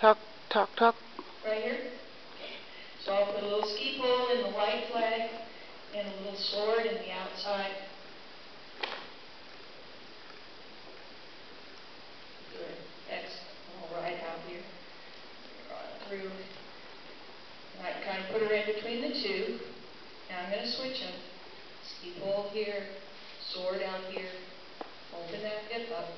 Talk, talk, talk. right here. So I'll put a little ski pole in the white flag and a little sword in the outside. Good, Excellent. all right out here. Right through. And I kind of put it in between the two. Now I'm gonna switch them. Ski pole here, sword out here, holding that hip up.